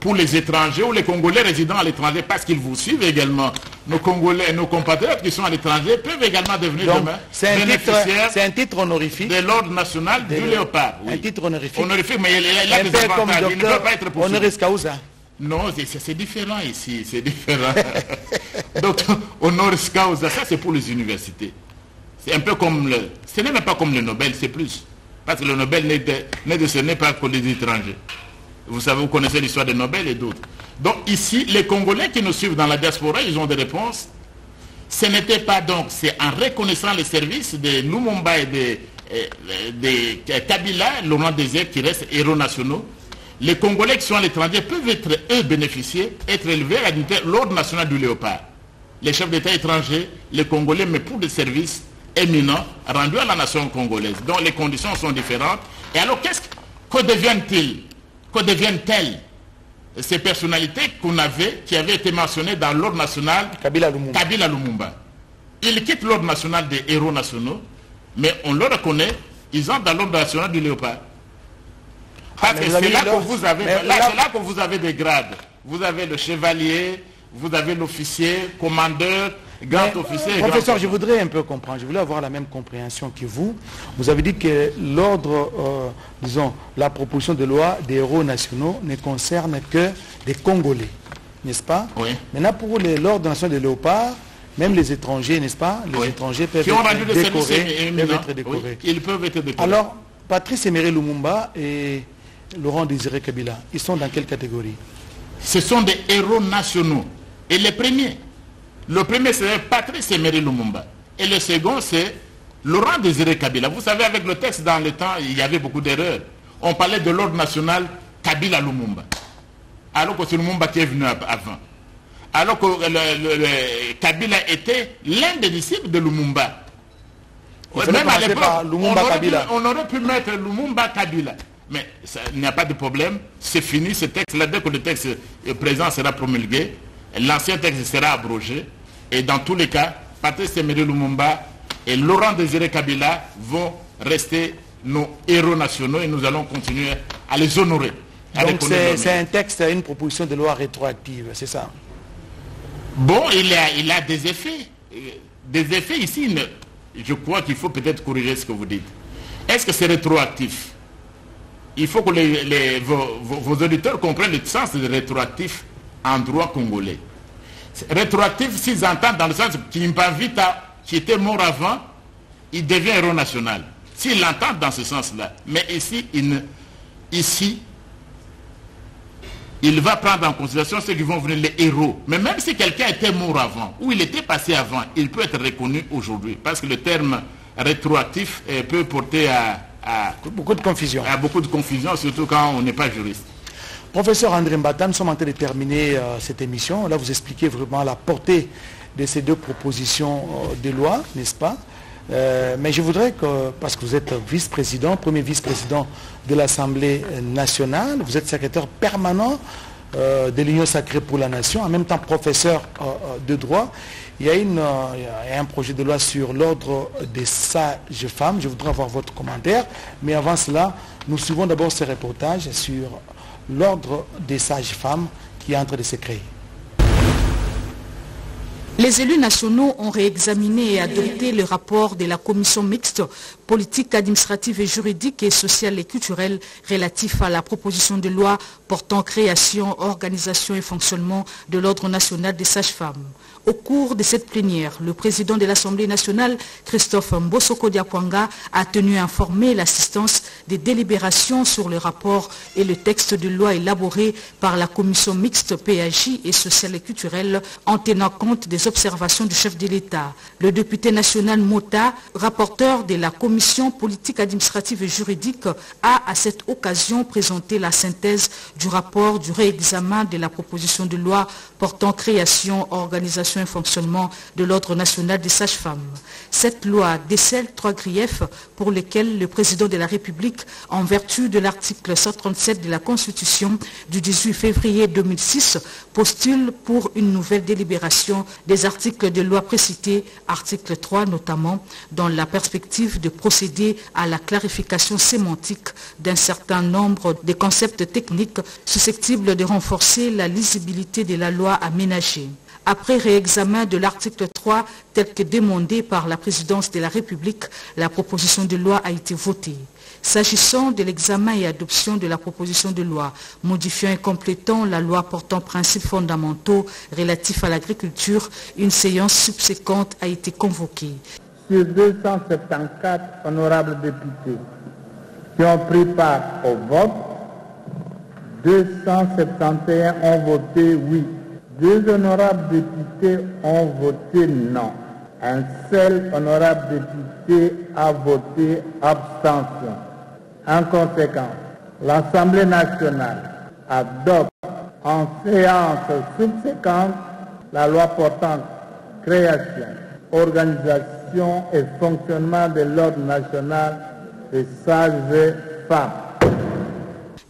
pour les étrangers ou les Congolais résidant à l'étranger parce qu'ils vous suivent également. Nos Congolais, nos compatriotes qui sont à l'étranger peuvent également devenir demain bénéficiaires C'est un titre honorifique de l'ordre national du léopard. Un titre honorifique. Honorifique, mais il, a, des Il ne peut pas être possible. Honoris causa. Non, c'est différent ici, c'est différent. Donc, honoris causa, ça c'est pour les universités. C'est un peu comme le... Ce n'est même pas comme le Nobel, c'est plus. Parce que le Nobel n'est de, ce n'est pas pour les étrangers. Vous savez, vous connaissez l'histoire de Nobel et d'autres. Donc ici, les Congolais qui nous suivent dans la diaspora, ils ont des réponses. Ce n'était pas donc, c'est en reconnaissant les services de Lumumba et de, de, Kabila, Laurent Désert, qui restent héros nationaux. Les Congolais qui sont à l'étranger peuvent être, eux, bénéficier, être élevés à l'ordre national du léopard. Les chefs d'État étrangers, les Congolais, mais pour des services éminents rendus à la nation congolaise, dont les conditions sont différentes. Et alors, qu'est-ce que deviennent-ils? Que deviennent-elles? Ces personnalités qu'on avait, qui avaient été mentionnées dans l'ordre national Kabila Lumumba. Kabila Lumumba. Ils quittent l'ordre national des héros nationaux, mais on le reconnaît, ils ont dans l'ordre national du léopard. Parce ah, que c'est là, que vous avez, là, là que vous avez des grades. Vous avez le chevalier, vous avez l'officier, commandeur, Professeur, je voudrais un peu comprendre, je voulais avoir la même compréhension que vous. Vous avez dit que l'ordre, euh, disons, la proposition de loi des héros nationaux ne concerne que des Congolais, n'est-ce pas? Oui. Maintenant, pour l'ordre national de léopard, même les étrangers, n'est-ce pas? Les étrangers peuvent être, décorés, peuvent être décorés. ils peuvent être décorés. Alors, Patrice Emery Lumumba et Laurent Désiré Kabila, ils sont dans quelle catégorie? Ce sont des héros nationaux. Et les premiers, le premier, c'est Patrice Emery Lumumba. Et le second, c'est Laurent Désiré Kabila. Vous savez, avec le texte dans le temps, il y avait beaucoup d'erreurs. On parlait de l'ordre national Kabila Lumumba. Alors que c'est Lumumba qui est venu avant. Alors que Kabila était l'un des disciples de Lumumba. Même à l'époque, on, aurait pu mettre Lumumba Kabila. Mais il n'y a pas de problème. C'est fini ce texte-là. Dès que le texte présent sera promulgué, l'ancien texte sera abrogé. Et dans tous les cas, Patrice Emery Lumumba et Laurent Désiré Kabila vont rester nos héros nationaux et nous allons continuer à les honorer. Donc c'est un texte, une proposition de loi rétroactive, c'est ça? Bon, il a, il a des effets. Des effets ici, je crois qu'il faut peut-être corriger ce que vous dites. Est-ce que c'est rétroactif? Il faut que les, vos, vos, auditeurs comprennent le sens de rétroactif en droit congolais. Rétroactif, s'ils entendent dans le sens qui était mort avant, il devient héros national. S'ils l'entendent dans ce sens-là. Mais ici, il, ici, il va prendre en considération ceux qui vont venir les héros. Mais même si quelqu'un était mort avant, ou il était passé avant, il peut être reconnu aujourd'hui. Parce que le terme rétroactif euh, peut porter à, beaucoup de confusion. À beaucoup de confusion, surtout quand on n'est pas juriste. Professeur André Mbata, nous sommes en train de terminer euh, cette émission. Là, vous expliquez vraiment la portée de ces deux propositions euh, de loi, n'est-ce pas? Euh, mais je voudrais que, parce que vous êtes vice-président, premier vice-président de l'Assemblée nationale, vous êtes secrétaire permanent de l'Union sacrée pour la nation, en même temps professeur de droit, Il y, a il y a un projet de loi sur l'ordre des sages-femmes. Je voudrais avoir votre commentaire. Mais avant cela, nous suivons d'abord ce reportage sur l'ordre des sages-femmes qui est en train de se créer. Les élus nationaux ont réexaminé et adopté le rapport de la commission mixte politique, administrative et juridique et sociale et culturelle relatif à la proposition de loi portant création, organisation et fonctionnement de l'Ordre national des sages-femmes. Au cours de cette plénière, le président de l'Assemblée nationale, Christophe Mbosoko Diakwanga, a tenu à informer l'assistance des délibérations sur le rapport et le texte de loi élaboré par la commission mixte PAJ et sociale et culturelle en tenant compte des observations du chef de l'État. Le député national Mota, rapporteur de la commission politique, administrative et juridique, a à cette occasion présenté la synthèse du rapport du réexamen de la proposition de loi portant création, organisation et fonctionnement de l'Ordre national des sages-femmes. Cette loi décèle trois griefs pour lesquels le président de la République, en vertu de l'article 137 de la Constitution du 18 février 2006, postule pour une nouvelle délibération des articles de loi précités, article 3 notamment, dans la perspective de procéder à la clarification sémantique d'un certain nombre de concepts techniques susceptibles de renforcer la lisibilité de la loi aménagée. Après réexamen de l'article 3 tel que demandé par la présidence de la République, la proposition de loi a été votée. S'agissant de l'examen et adoption de la proposition de loi modifiant et complétant la loi portant principes fondamentaux relatifs à l'agriculture, une séance subséquente a été convoquée. Sur 274 honorables députés qui ont pris part au vote, 271 ont voté oui. Deux honorables députés ont voté non. Un seul honorable député a voté abstention. En conséquence, l'Assemblée nationale adopte en séance subséquente la loi portant création, organisation et fonctionnement de l'ordre national des sages femmes.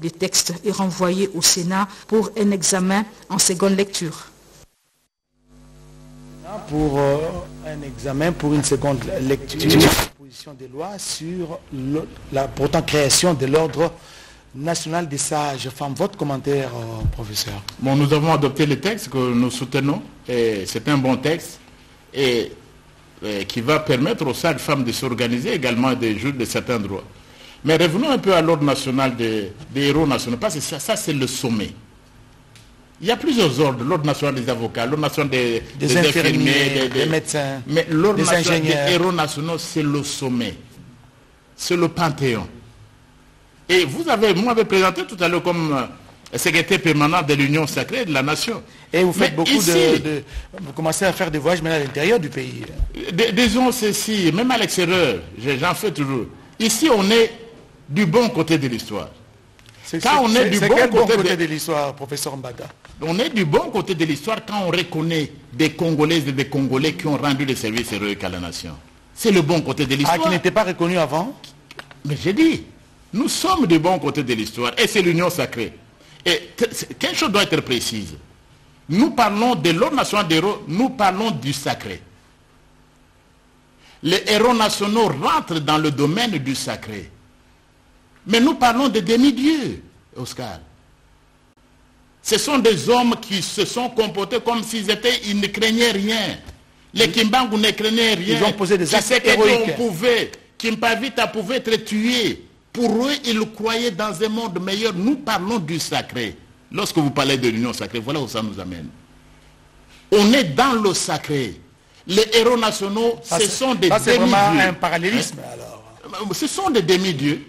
Le texte est renvoyé au Sénat pour un examen en seconde lecture. Pour euh, un examen, pour une seconde lecture, proposition de loi sur le- la pourtant création de l'ordre national des sages femmes. Votre commentaire, euh, professeur Bon, nous avons adopté le texte que nous soutenons et c'est un bon texte et, et qui va permettre aux sages-femmes de s'organiser également et de jouir de certains droits. Mais revenons un peu à l'ordre national des, des héros nationaux, parce que ça, ça, c'est le sommet. Il y a plusieurs ordres, l'ordre national des avocats, l'ordre national des, Des infirmiers, des médecins, Mais l'ordre national ingénieurs. des héros nationaux, c'est le sommet. C'est le panthéon. Et vous avez, moi, avez présenté tout à l'heure comme euh, secrétaire permanent de l'Union sacrée de la nation. Et vous faites Mais beaucoup ici, de, de- Vous commencez à faire des voyages maintenant à l'intérieur du pays. Disons ceci, même à l'extérieur, j'en fais toujours. Ici, on est du bon côté de l'histoire. Quand on est du bon quel côté côté de- de l'histoire, professeur Mbada On est du bon côté de l'histoire quand on reconnaît des Congolaises et des Congolais qui ont rendu des services héroïques à la nation. C'est le bon côté de Ah, l'histoire. qui n'était pas reconnu avant Mais j'ai dit, nous sommes du bon côté de l'histoire et c'est l'union sacrée. Et quelque chose doit être précise? Nous parlons de l'ordre national des héros, nous parlons du sacré. Les héros nationaux rentrent dans le domaine du sacré. Mais nous parlons de demi-dieux, Oscar. Ce sont des hommes qui se sont comportés comme s'ils étaient, ils ne craignaient rien. Les Kimbangu ne craignaient rien. Ils ont posé des actes héroïques. on pouvait, Kimpavita pouvait être tué. Pour eux, ils croyaient dans un monde meilleur. Nous parlons du sacré. Lorsque vous parlez de l'union sacrée, voilà où ça nous amène. On est dans le sacré. Les héros nationaux, Ça, ce sont des ça, c'est vraiment demi-dieux. un parallélisme alors. Ce sont des demi-dieux.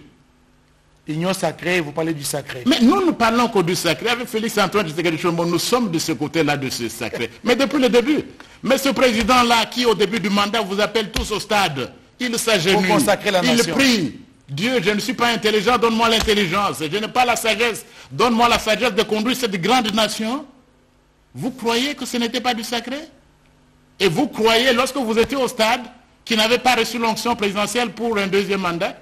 Union sacrée, vous parlez du sacré. Mais nous, nous parlons que du sacré. Avec Félix Antoine Tshisekedi Chombo, nous sommes de ce côté-là de ce sacré. Mais depuis le début. Mais ce président-là, qui au début du mandat vous appelle tous au stade, il s'agenouille. Il prie. Dieu, je ne suis pas intelligent, donne-moi l'intelligence. Je n'ai pas la sagesse, donne-moi la sagesse de conduire cette grande nation. Vous croyez que ce n'était pas du sacré? Et vous croyez, lorsque vous étiez au stade, qu'il n'avait pas reçu l'onction présidentielle pour un deuxième mandat?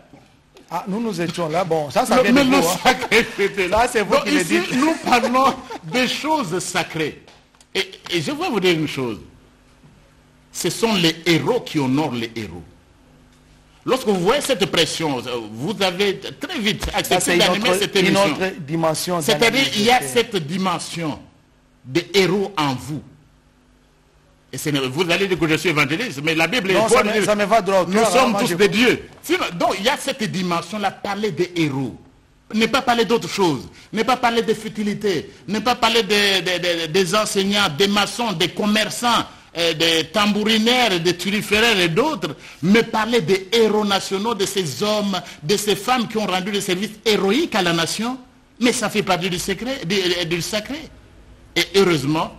Ah, nous, nous étions là. Bon, ça, ça le, vient mais de le vous. hein. sacré, là. C'est vous Donc qui le ici, dites. nous parlons des choses sacrées. Et, et je vais vous dire une chose. ce sont les héros qui honorent les héros. Lorsque vous voyez cette pression, vous avez très vite accepté d'animer cette émission. C'est-à-dire il y a cette dimension de héros en vous. Et vous allez dire que je suis évangéliste, mais la Bible est non, ça me, ça me va Nous sommes tous des dieux. donc il y a cette dimension-là, parler des héros. Ne pas parler d'autre chose. Ne pas parler de futilité. Ne pas parler des enseignants, des maçons, des commerçants, euh, des tambourinaires, des turiféraires et d'autres, mais parler des héros nationaux, de ces hommes, de ces femmes qui ont rendu des services héroïques à la nation. Mais ça fait partie du, secret, du sacré. Et heureusement,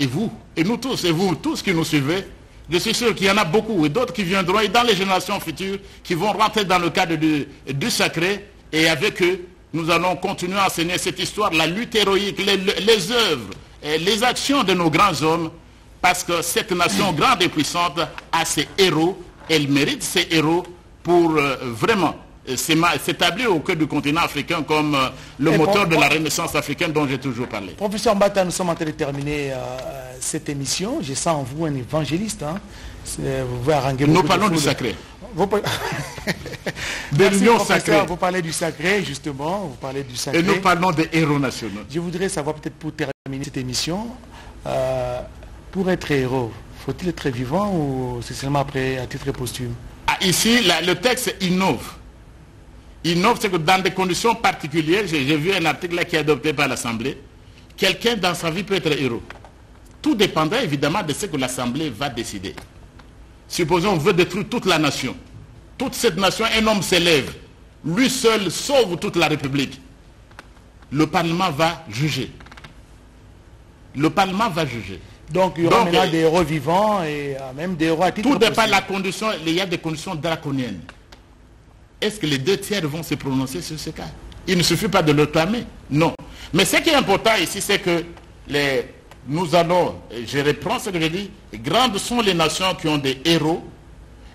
et vous, et nous tous, et vous tous qui nous suivez, je suis sûr qu'il y en a beaucoup et d'autres qui viendront. Et dans les générations futures qui vont rentrer dans le cadre du, sacré. Et avec eux, nous allons continuer à enseigner cette histoire, la lutte héroïque, les, œuvres, les actions de nos grands hommes, parce que cette nation grande et puissante a ses héros, elle mérite ses héros pour euh, vraiment euh, s'établir au cœur du continent africain comme euh, le moteur de la renaissance africaine dont j'ai toujours parlé. Professeur Mbata, nous sommes en train de terminer cette émission. Je sens en vous un évangéliste. Hein. Vous nous parlons du sacré. Vous... l'union sacrée. Vous parlez du sacré, justement. Vous parlez du sacré. Et nous parlons des héros nationaux. Je voudrais savoir, peut-être pour terminer cette émission, euh, pour être héros, faut-il être vivant ou c'est seulement après à titre posthume? Ah, Ici, le texte innove. Innove, c'est que dans des conditions particulières, j'ai vu un article là qui est adopté par l'Assemblée, quelqu'un dans sa vie peut être héros. Tout dépendra évidemment de ce que l'Assemblée va décider. Supposons on veut détruire toute la nation. Toute cette nation, un homme s'élève. Lui seul sauve toute la République. Le Parlement va juger. Le Parlement va juger. Donc il y aura maintenant des héros vivants et euh, même des héros à titre Tout dépend de la condition. Il y a des conditions draconiennes. Est-ce que les deux tiers vont se prononcer sur ce cas? Il ne suffit pas de le clamer. Non. Mais ce qui est important ici, c'est que les, nous allons, je reprends ce que je dis, grandes sont les nations qui ont des héros,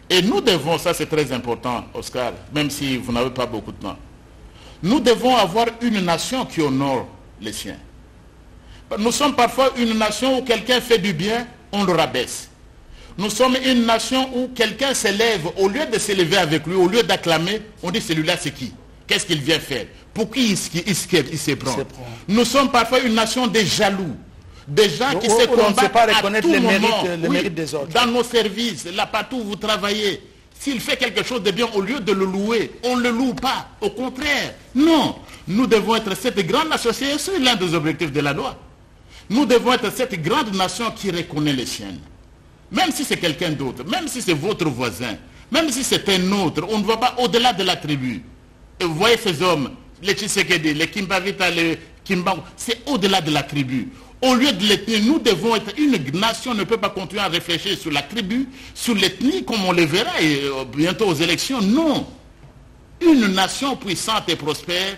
et nous devons, ça c'est très important, Oscar, même si vous n'avez pas beaucoup de temps, nous devons avoir une nation qui honore les siens. Nous sommes parfois une nation où quelqu'un fait du bien, on le rabaisse. Nous sommes une nation où quelqu'un s'élève, au lieu de s'élever avec lui, au lieu d'acclamer, on dit celui-là c'est qui? Qu'est-ce qu'il vient faire? Pour qui il, se prend? Nous sommes parfois une nation des jaloux des gens qui se combattent pas reconnaître les mérites, des autres. Dans nos services, là partout où vous travaillez, s'il fait quelque chose de bien, au lieu de le louer, on ne le loue pas. Au contraire, non. Nous devons être cette grande nation. C'est l'un des objectifs de la loi. Nous devons être cette grande nation qui reconnaît les siennes. Même si c'est quelqu'un d'autre, même si c'est votre voisin, même si c'est un autre, on ne va pas au-delà de la tribu. Et vous voyez ces hommes, les Tshisekedi, les Kimbavita, les Kimbangu, c'est au-delà de la tribu. Au lieu de l'ethnie, nous devons être une nation, ne peut pas continuer à réfléchir sur la tribu, sur l'ethnie, comme on le verra euh, bientôt aux élections. Non. Une nation puissante et prospère,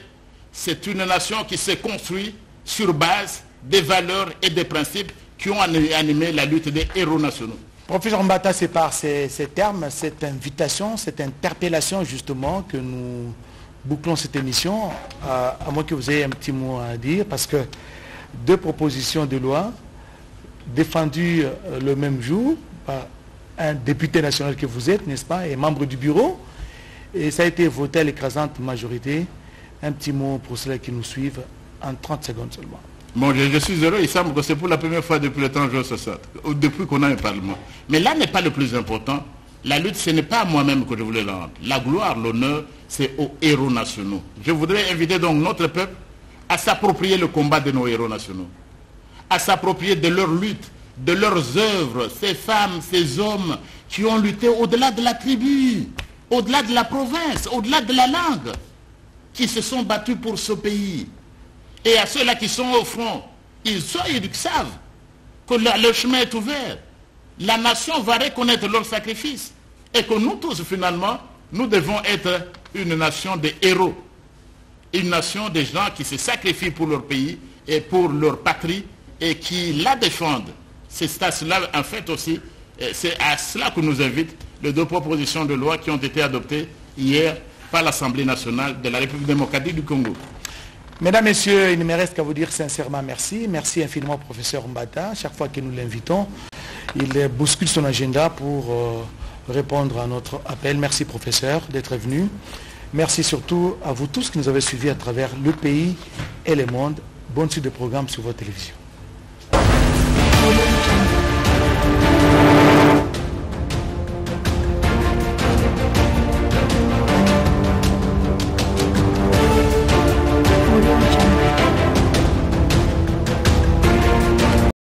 c'est une nation qui se construit sur base des valeurs et des principes qui ont animé la lutte des héros nationaux. Professeur Mbata, c'est par ces, termes, cette invitation, cette interpellation justement que nous bouclons cette émission, à moins que vous ayez un petit mot à dire, parce que deux propositions de loi défendues euh, le même jour par un député national que vous êtes, n'est-ce pas, et membre du bureau. Et ça a été voté à l'écrasante majorité. Un petit mot pour ceux qui nous suivent en 30 secondes seulement. Bon, je, suis heureux, il semble que c'est pour la première fois depuis le temps je ça, depuis qu'on a un Parlement. Mais là n'est pas le plus important. La lutte, ce n'est pas à moi-même que je voulais la rendre. La gloire, l'honneur, c'est aux héros nationaux. Je voudrais inviter donc notre peuple à s'approprier le combat de nos héros nationaux, à s'approprier de leur lutte, de leurs œuvres, ces femmes, ces hommes qui ont lutté au-delà de la tribu, au-delà de la province, au-delà de la langue, qui se sont battus pour ce pays. Et à ceux-là qui sont au front, ils, savent que le chemin est ouvert. La nation va reconnaître leur sacrifice. Et que nous tous, finalement, nous devons être une nation de héros une nation des gens qui se sacrifient pour leur pays et pour leur patrie et qui la défendent. C'est à cela, en fait aussi, c'est à cela que nous invite les deux propositions de loi qui ont été adoptées hier par l'Assemblée nationale de la République démocratique du Congo. Mesdames, Messieurs, il ne me reste qu'à vous dire sincèrement merci. Merci infiniment, professeur Mbata, chaque fois que nous l'invitons. il bouscule son agenda pour euh, répondre à notre appel. Merci professeur d'être venu. Merci surtout à vous tous qui nous avez suivis à travers le pays et le monde. Bonne suite de programme sur votre télévision.